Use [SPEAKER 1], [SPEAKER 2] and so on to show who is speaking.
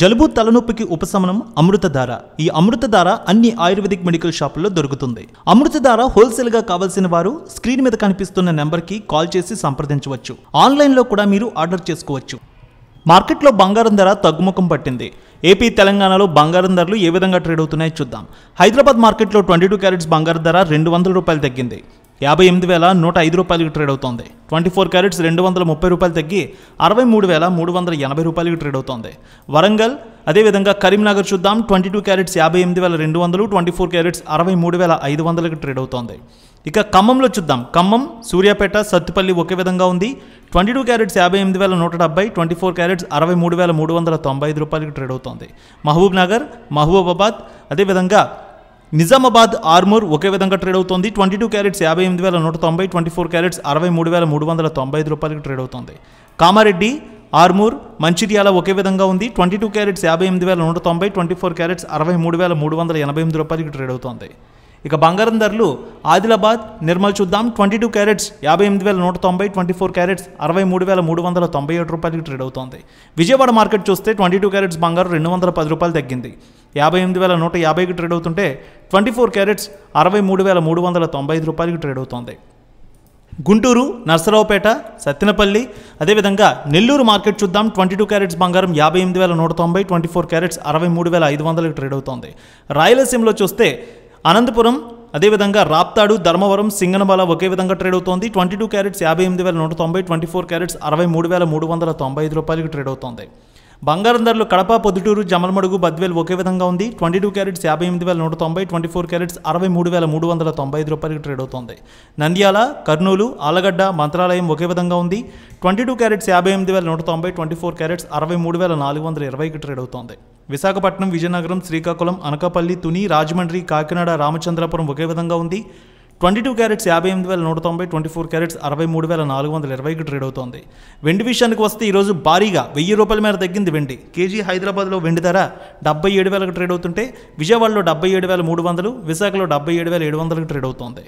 [SPEAKER 1] జలుబు తలనొప్పికి ఉపశమనం అమృతధార. ఈ అమృతధార అన్ని ఆయుర్వేదిక్ మెడికల్ షాపుల్లో దొరుకుతుంది. అమృతధార హోల్సేల్గా కావాల్సిన వారు స్క్రీన్ మీద కనిపిస్తున్న నెంబర్కి కాల్ చేసి సంప్రదించవచ్చు. ఆన్లైన్లో కూడా మీరు ఆర్డర్ చేసుకోవచ్చు. మార్కెట్లో బంగారం ధర తగ్గుముఖం పట్టింది. ఏపీ తెలంగాణలో బంగారం ధరలు ఏ విధంగా ట్రేడ్ అవుతున్నాయో చూద్దాం. హైదరాబాద్ మార్కెట్లో ట్వంటీ టూ క్యారెట్స్ బంగారం ధర రెండు వందల రూపాయలు తగ్గింది. యాభై ఎనిమిది వేల నూట ఐదు రూపాయలకి ట్రేడ్ అవుతోంది. ట్వంటీ ఫోర్ క్యారెట్స్ రెండు వందల ముప్పై రూపాయలు తగ్గి అరవై మూడు వేల మూడు వందల ఎనభై రూపాయలకి ట్రేడ్ అవుతోంది. వరంగల్ అదేవిధంగా కరీంనగర్ చూద్దాం. ట్వంటీ టూ క్యారెట్స్ యాభై ఎనిమిది వేల రెండు వందలు ట్వంటీ ఫోర్ క్యారెట్స్ అరవై మూడు వేల ఐదు వందలకి ట్రేడ్ అవుతోంది. ఇక ఖమ్మంలో చూద్దాం. ఖమ్మం సూర్యాపేట సత్తుపల్లి ఒకే విధంగా ఉంది. ట్వంటీ టూ క్యారెట్స్ యాభై ఎనిమిది వేల నూట డెబ్బై ట్వంటీ ఫోర్ క్యారెట్స్ అరవై మూడు వేల మూడు వందల తొంభై ఐదు రూపాయలకి ట్రేడ్ అవుతోంది. మహబూబ్ నగర్ మహబూబాబాద్ అదేవిధంగా నిజామాబాద్ ఆర్మూర్ ఒకే విధంగా ట్రేడ్ అవుతుంది. ట్వంటీ టూ క్యారెట్స్ యాభై ఎనిమిది వేల నూట తొంభై ట్వంటీ ఫోర్ క్యారెట్స్ అరవై మూడు వేల మూడు వందల తొంభై ఐదు రూపాయలకి ట్రేడ్ అవుతుంది. కామారెడ్డి ఆర్మూర్ మంచిర్యాల ఒకే విధంగా ఉంది. ట్వంటీ టూ క్యారెట్స్ యాభై ఎనిమిది వేల నూట తొంభై ట్వంటీ ఫోర్ క్యారెట్స్ అరవై మూడు వేల మూడు వందల ఎనభై ఎనిమిది రూపాయలకి ట్రేడ్ అవుతుంది. ఇక బంగారం ధరలు ఆదిలాబాద్ నిర్మల్ చూద్దాం. ట్వంటీ టూ క్యారెట్స్ యాభై ఎనిమిది వేల నూట తొంభై ట్వంటీ ఫోర్ క్యారెట్స్ అరవై మూడు వేల మూడు వందల తొంభై ఏడు రూపాయలకి ట్రేడ్ అవుతోంది. విజయవాడ మార్కెట్ చూస్తే ట్వంటీ టూ క్యారెట్స్ బంగారం రెండు వందల పది రూపాయలు తగ్గింది. యాభై ఎనిమిది వేల నూట యాభైకి ట్రేడ్ అవుతుంటే ట్వంటీ ఫోర్ క్యారెట్స్ అరవై మూడు వేల మూడు వందల తొంభై ఐదు రూపాయలకి ట్రేడ్ అవుతోంది. గుంటూరు నర్సరావుపేట సత్తెనపల్లి అదేవిధంగా నెల్లూరు మార్కెట్ చూద్దాం. ట్వంటీ టూ క్యారెట్స్ బంగారం యాభై ఎనిమిది వేల నూట తొంభై ట్వంటీ ఫోర్ క్యారెట్స్ అరవై మూడు వేల ఐదు వందలకి ట్రేడ్ అవుతోంది. రాయలసీమలో చూస్తే అనంతపురం అదేవిధంగా రాప్తాడు ధర్మవరం సింగనబాల ఒకే విధంగా ట్రేడ్ అవుతోంది. ట్వంటీ టూ క్యారెట్స్ యాభై ఎనిమిది వేల నూట తొంభై ట్వంటీ ఫోర్ క్యారెట్స్ అరవై మూడు వేల మూడు వందల తొంభై ఐదు రూపాయలకి ట్రేడ్ అవుతోంది. బంగారం ధరలు కడప పొద్దుటూరు జమలమడుగు బద్వేలు ఒకే విధంగా ఉంది. ట్వంటీ టూ క్యారెట్స్ యాభై ఎనిమిది వేల నూట తొంభై ట్వంటీ ఫోర్ క్యారెట్స్ అరవై మూడు వేల మూడు వందల తొంభై ఐదు రూపాయలకి ట్రేడ్ అవుతోంది. నంద్యాల కర్నూలు ఆలగడ్డ మంత్రాలయం ఒకే విధంగా ఉంది. ట్వంటీ టూ క్యారెట్స్ యాభై ఎనిమిది వేల నూట తొంభై ట్వంటీ ఫోర్ క్యారెట్స్ అరవై మూడు వేల నాలుగు వందల ఇరవైకి ట్రేడ్ అవుతోంది. విశాఖపట్నం విజయనగరం శ్రీకాకుళం అనకాపల్లి తుని రాజమండ్రి కాకినాడ రామచంద్రపురం ఒకే విధంగా ఉంది. ట్వంటీ టూ క్యారెట్స్ యాభై ఎనిమిది వేల నూట తొంభై ట్వంటీ ఫోర్ క్యారెట్స్ అరవై మూడు వేల నాలుగు వందల ఇరవైకి ట్రేడ్ అవుతోంది వెండి విషయానికి వస్తే ఈరోజు భారీగా వెయ్యి రూపాయల మేర తగ్గింది వెండి. కేజీ హైదరాబాద్లో వెండి ధర డెబ్బై ఏడు వేలకు ట్రేడ్ అవుతుంటే విజయవాడలో డెబ్బై ఏడు వేల మూడు వందలు విశాఖలో డెబ్బై ఏడు వేల ఏడు వందలకు ట్రేడ్ అవుతోంది.